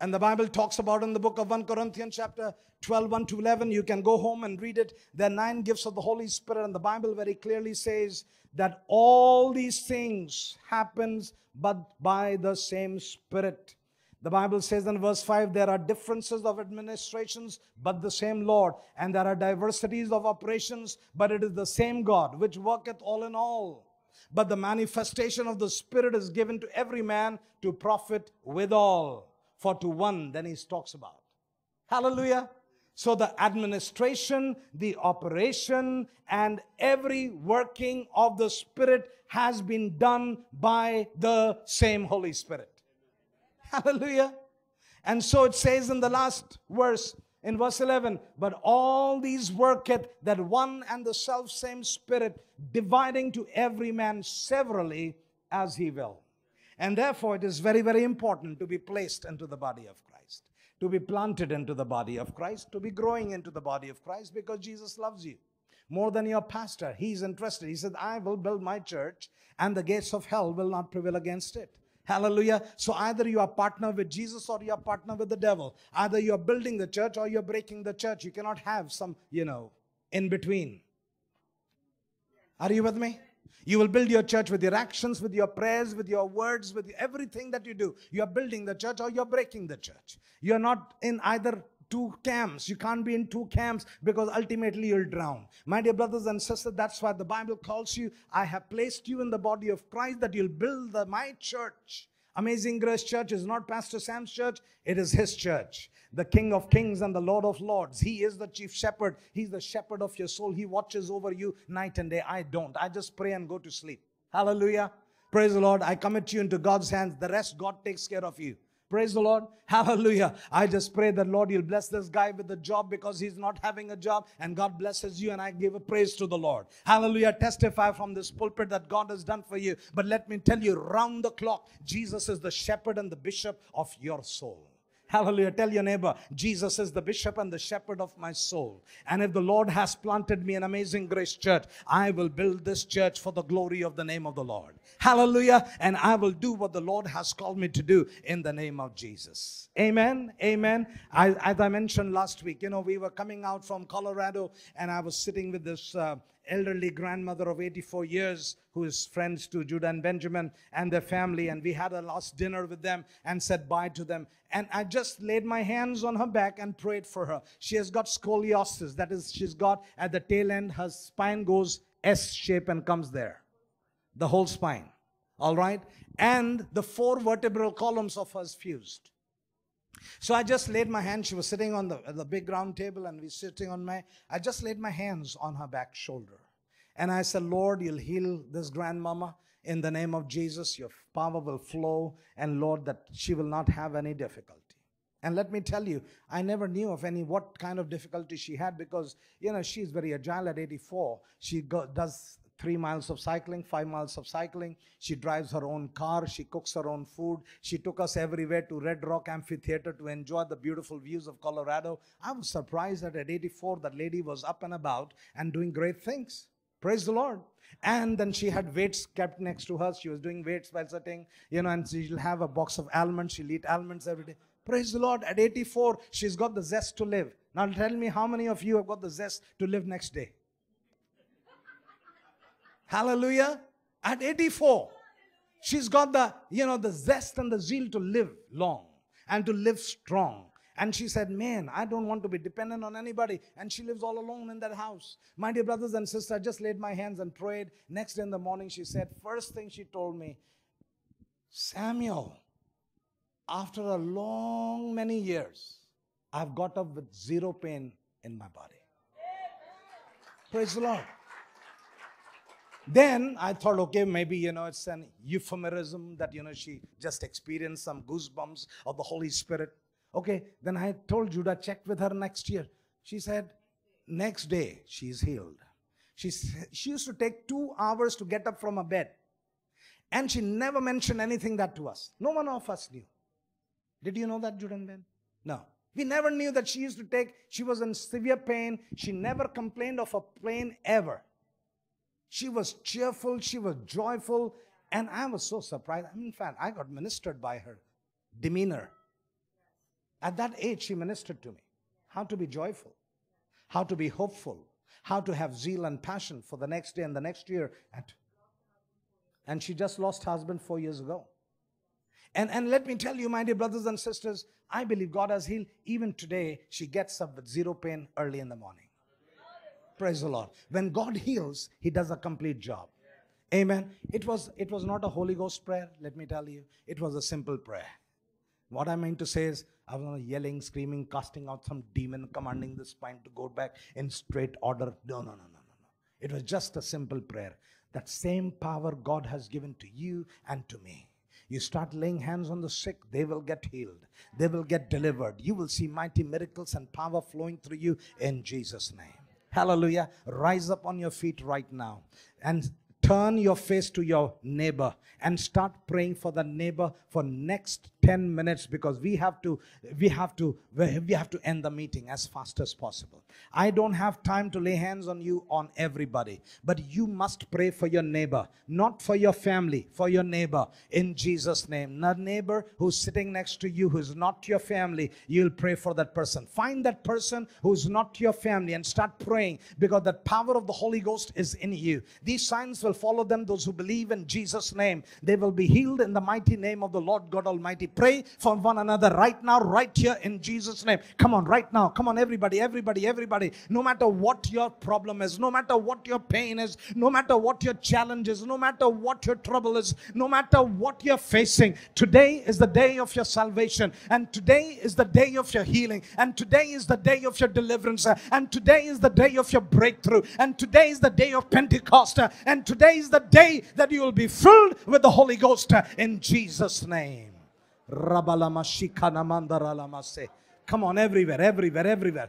Speaker 1: And the Bible talks about in the book of 1 Corinthians, chapter 12, 1 to 11. You can go home and read it. There are nine gifts of the Holy Spirit. And the Bible very clearly says that all these things happens but by the same Spirit. The Bible says in verse 5 there are differences of administrations, but the same Lord. And there are diversities of operations, but it is the same God which worketh all in all. But the manifestation of the Spirit is given to every man to profit withal. For to one, then he talks about. Hallelujah. So the administration, the operation, and every working of the Spirit has been done by the same Holy Spirit. Hallelujah. And so it says in the last verse, in verse 11, but all these worketh that one and the self same Spirit, dividing to every man severally as he will. And therefore, it is very, very important to be placed into the body of Christ, to be planted into the body of Christ, to be growing into the body of Christ because Jesus loves you more than your pastor. He's interested. He said, I will build my church, and the gates of hell will not prevail against it. Hallelujah. So either you are partner with Jesus or you are partner with the devil. Either you are building the church or you're breaking the church. You cannot have some, you know, in between. Are you with me? You will build your church with your actions, with your prayers, with your words, with everything that you do. You are building the church or you're breaking the church. You are not in either two camps. You can't be in two camps because ultimately you'll drown. My dear brothers and sisters, that's why the Bible calls you, I have placed you in the body of Christ that you'll build the, my church. Amazing Grace Church is not Pastor Sam's church, it is his church. The King of Kings and the Lord of Lords. He is the chief shepherd. He's the shepherd of your soul. He watches over you night and day. I don't. I just pray and go to sleep. Hallelujah. Praise the Lord. I commit you into God's hands. The rest, God takes care of you. Praise the Lord. Hallelujah. I just pray that, Lord, you'll bless this guy with a job because he's not having a job, and God blesses you, and I give a praise to the Lord. Hallelujah. Testify from this pulpit that God has done for you. But let me tell you, round the clock, Jesus is the shepherd and the bishop of your soul. Hallelujah. Tell your neighbor, Jesus is the bishop and the shepherd of my soul. And if the Lord has planted me an amazing grace church, I will build this church for the glory of the name of the Lord. Hallelujah. And I will do what the Lord has called me to do in the name of Jesus. Amen. Amen. I, as I mentioned last week, you know, we were coming out from Colorado and I was sitting with this uh, elderly grandmother of 84 years who is friends to Judah and Benjamin and their family. And we had a last dinner with them and said bye to them. And I just laid my hands on her back and prayed for her. She has got scoliosis. That is, she's got at the tail end, her spine goes S shape and comes there. The whole spine. All right? And the four vertebral columns of hers fused. So I just laid my hand. She was sitting on the, the big round table and we sitting on my, I just laid my hands on her back shoulder. And I said, Lord, you'll heal this grandmama in the name of Jesus. Your power will flow. And Lord, that she will not have any difficulty. And let me tell you, I never knew of any what kind of difficulty she had because, you know, she's very agile at 84. She go, does three miles of cycling, five miles of cycling. She drives her own car. She cooks her own food. She took us everywhere to Red Rock Amphitheater to enjoy the beautiful views of Colorado. I was surprised that at 84, that lady was up and about and doing great things. Praise the Lord. And then she had weights kept next to her. She was doing weights while sitting, you know, and she'll have a box of almonds. She'll eat almonds every day. Praise the Lord. At 84, she's got the zest to live. Now tell me how many of you have got the zest to live next day? Hallelujah. At 84, she's got the, you know, the zest and the zeal to live long and to live strong. And she said, Man, I don't want to be dependent on anybody. And she lives all alone in that house. My dear brothers and sisters, I just laid my hands and prayed. Next day in the morning, she said, First thing she told me, Samuel, after a long many years, I've got up with zero pain in my body. Praise the Lord. Then I thought, okay, maybe, you know, it's an euphemism that, you know, she just experienced some goosebumps of the Holy Spirit. Okay, then I told Judah, check with her next year. She said, next day, she's healed. She, she used to take two hours to get up from a bed. And she never mentioned anything that to us. No one of us knew. Did you know that, Judah Ben? No. We never knew that she used to take, she was in severe pain. She never complained of a pain ever. She was cheerful, she was joyful, and I was so surprised. In fact, I got ministered by her demeanor. At that age, she ministered to me how to be joyful, how to be hopeful, how to have zeal and passion for the next day and the next year. And, and she just lost husband four years ago. And, and let me tell you, my dear brothers and sisters, I believe God has healed. Even today, she gets up with zero pain early in the morning. Praise the Lord. When God heals, He does a complete job. Amen. It was, it was not a Holy Ghost prayer, let me tell you. It was a simple prayer. What I mean to say is, I was not yelling, screaming, casting out some demon, commanding the spine to go back in straight order. No, no, no, no, no, no. It was just a simple prayer. That same power God has given to you and to me. You start laying hands on the sick, they will get healed. They will get delivered. You will see mighty miracles and power flowing through you in Jesus' name. Hallelujah. Rise up on your feet right now and turn your face to your neighbor and start praying for the neighbor for next 10 minutes because we have to we have to we have to end the meeting as fast as possible. I don't have time to lay hands on you on everybody but you must pray for your neighbor not for your family for your neighbor. In jesus name the neighbor who's sitting next to you who's not your family you'll pray for that person. Find that person who's not your family and start praying because the power of the holy ghost is in you. These signs will follow them. Those who believe in jesus name they will be healed in the mighty name of the Lord God Almighty. Pray for one another right now, right here in Jesus' name. Come on, right now. Come on, everybody, everybody, everybody. No matter what your problem is, no matter what your pain is, no matter what your challenge is, no matter what your trouble is, no matter what you're facing, today is the day of your salvation, and today is the day of your healing, and today is the day of your deliverance, and today is the day of your breakthrough, and today is the day of Pentecost, and today is the day that you will be filled with the Holy Ghost in Jesus' name. Come on, everywhere, everywhere, everywhere.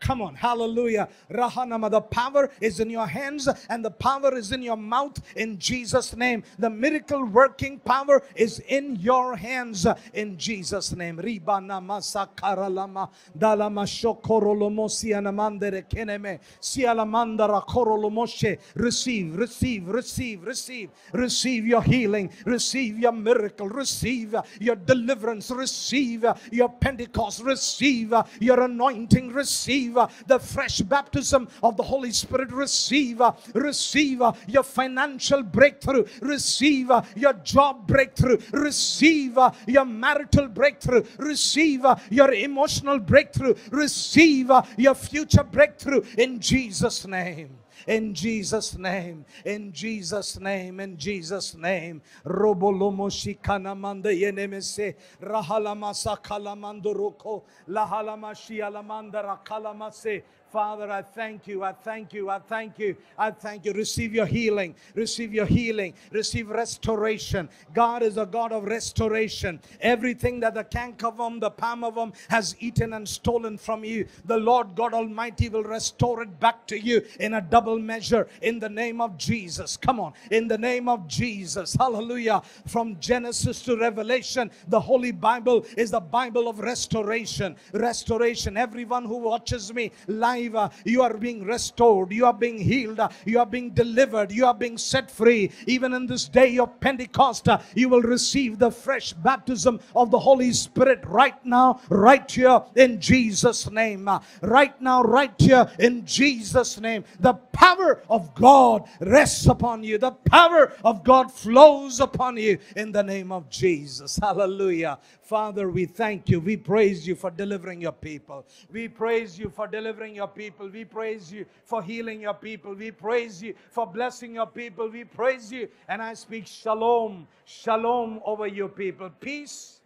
Speaker 1: Come on, hallelujah. Rahanama, the power is in your hands and the power is in your mouth in Jesus' name. The miracle working power is in your hands in Jesus' name. Ribana masakaralama dalama shokorolomosi anamandere keneme sialamandara korolomoshe. Receive, receive, receive, receive, receive your healing, receive your miracle, receive your deliverance, receive your Pentecost, receive your anointing, receive receive uh, the fresh baptism of the Holy Spirit. Receive, uh, receive uh, your financial breakthrough. Receive your job breakthrough. Receive your marital breakthrough. Receive your emotional breakthrough. Receive your future breakthrough in Jesus' name in Jesus' name, in Jesus' name, in Jesus' name. Robolomo shikana manda yenemese rahalama sakala mandoroko lahalama shialamanda rakalamase Father, I thank you. I thank you. I thank you. I thank you. Receive your healing. Receive your healing. Receive restoration. God is a God of restoration. Everything that the cankerworm, the palmerworm has eaten and stolen from you, the Lord God Almighty will restore it back to you in a double measure in the name of Jesus. Come on. In the name of Jesus. Hallelujah. From Genesis to Revelation, the Holy Bible is the Bible of restoration. Restoration. Everyone who watches me live you are being restored, you are being healed, you are being delivered, you are being set free. Even in this day of Pentecost, you will receive the fresh baptism of the Holy Spirit right now, right here in Jesus' name. Right now, right here in Jesus' name. The power of God rests upon you, the power of God flows upon you in the name of Jesus. Hallelujah. Father, we thank you. We praise you for delivering your people. We praise you for delivering your people. We praise you for healing your people. We praise you for blessing your people. We praise you. And I speak shalom, shalom over your people. Peace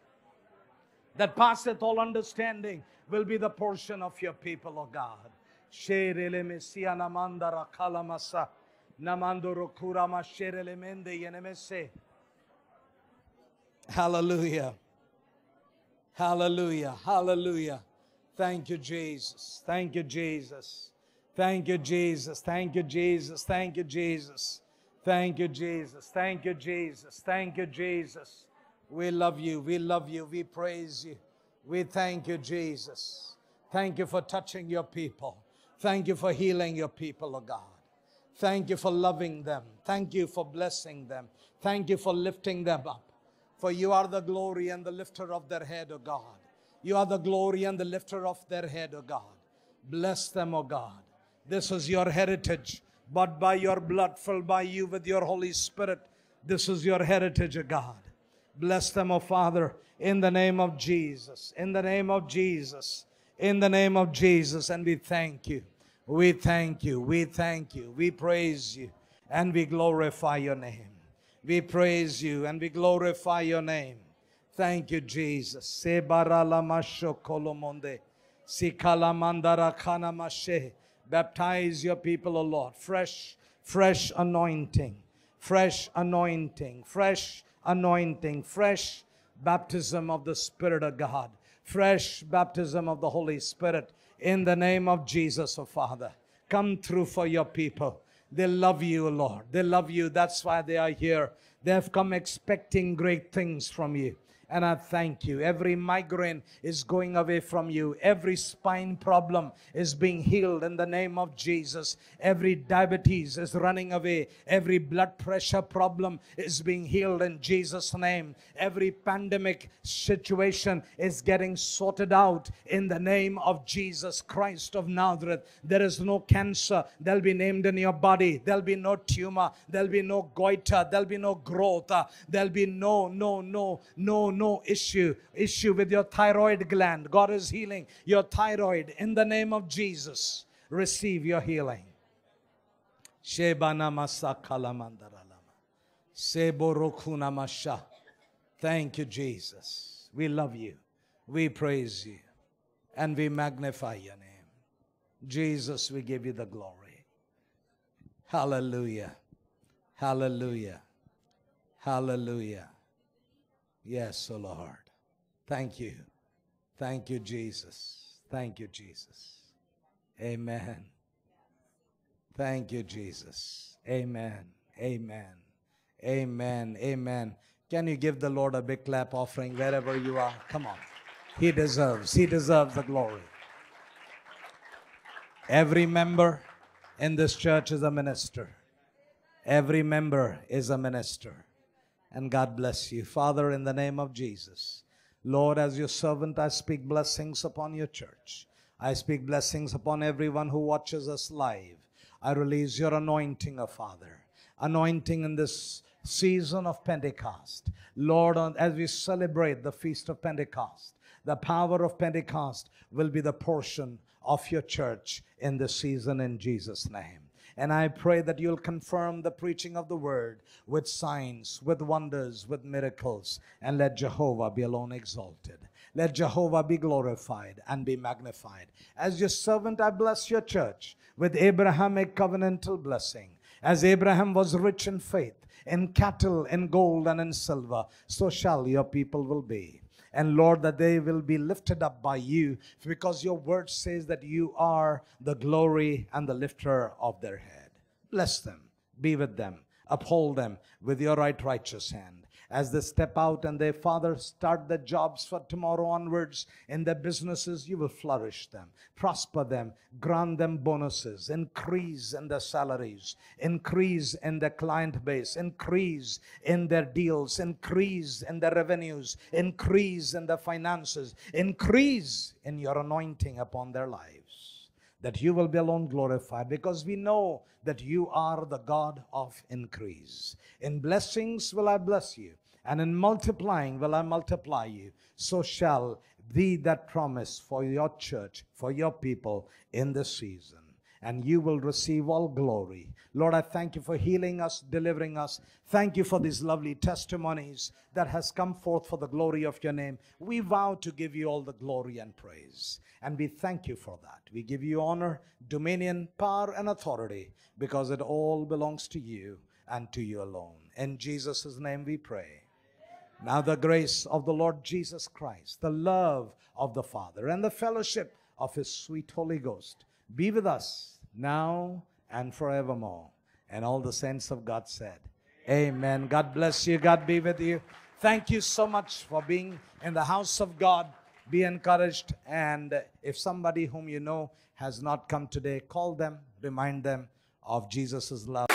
Speaker 1: that passeth all understanding will be the portion of your people, O God. Hallelujah. Hallelujah. Hallelujah. Thank you, Jesus. Thank you, Jesus. Thank you, Jesus. Thank you, Jesus. Thank you, Jesus. Thank you, Jesus. Thank you, Jesus. Thank you, Jesus. We love you. We love you. We praise you. We thank you, Jesus. Thank you for touching your people. Thank you for healing your people, oh God. Thank you for loving them. Thank you for blessing them. Thank you for lifting them up. For you are the glory and the lifter of their head, O God. You are the glory and the lifter of their head, O God. Bless them, O God. This is your heritage, but by your blood, filled by you with your Holy Spirit, this is your heritage, O God. Bless them, O Father, in the name of Jesus. In the name of Jesus. In the name of Jesus. And we thank you. We thank you. We thank you. We praise you. And we glorify your name. We praise you and we glorify your name. Thank you, Jesus. Baptize your people, O Lord. Fresh, fresh anointing. Fresh anointing. Fresh anointing. Fresh baptism of the Spirit of God. Fresh baptism of the Holy Spirit. In the name of Jesus, O Father. Come through for your people. They love you, Lord. They love you. That's why they are here. They have come expecting great things from you. And I thank you. Every migraine is going away from you. Every spine problem is being healed in the name of Jesus. Every diabetes is running away. Every blood pressure problem is being healed in Jesus' name. Every pandemic situation is getting sorted out in the name of Jesus Christ of Nazareth. There is no cancer. There'll be named in your body. There'll be no tumor. There'll be no goiter. There'll be no growth. There'll be no, no, no, no, no issue, issue with your thyroid gland. God is healing your thyroid in the name of Jesus. Receive your healing. Shebana masha. Thank you, Jesus. We love you. We praise you. And we magnify your name. Jesus, we give you the glory. Hallelujah. Hallelujah. Hallelujah. Yes, O Lord. Thank you. Thank you, Jesus. Thank you, Jesus. Amen. Thank you, Jesus. Amen. Amen. Amen. Amen. Can you give the Lord a big clap offering wherever you are? Come on. He deserves. He deserves the glory. Every member in this church is a minister. Every member is a minister. And God bless you. Father, in the name of Jesus, Lord, as your servant, I speak blessings upon your church. I speak blessings upon everyone who watches us live. I release your anointing, O Father. Anointing in this season of Pentecost. Lord, as we celebrate the feast of Pentecost, the power of Pentecost will be the portion of your church in this season in Jesus' name. And I pray that you'll confirm the preaching of the word with signs, with wonders, with miracles, and let Jehovah be alone exalted. Let Jehovah be glorified and be magnified. As your servant, I bless your church with Abrahamic covenantal blessing. As Abraham was rich in faith, in cattle, in gold, and in silver, so shall your people will be. And Lord, that they will be lifted up by you because your word says that you are the glory and the lifter of their head. Bless them, be with them, uphold them with your right righteous hand. As they step out and their father start their jobs for tomorrow onwards in their businesses, you will flourish them, prosper them, grant them bonuses, increase in their salaries, increase in their client base, increase in their deals, increase in their revenues, increase in their finances, increase in your anointing upon their lives that you will be alone glorified because we know that you are the God of increase. In blessings will I bless you, and in multiplying will I multiply you. So shall be that promise for your church, for your people in this season. And you will receive all glory. Lord, I thank you for healing us, delivering us. Thank you for these lovely testimonies that has come forth for the glory of your name. We vow to give you all the glory and praise. And we thank you for that. We give you honor, dominion, power, and authority because it all belongs to you and to you alone. In Jesus' name we pray. Now, the grace of the Lord Jesus Christ, the love of the Father, and the fellowship of His sweet Holy Ghost be with us now and forevermore. And all the saints of God said, Amen. God bless you. God be with you. Thank you so much for being in the house of God. Be encouraged. And if somebody whom you know has not come today, call them, remind them of Jesus' love.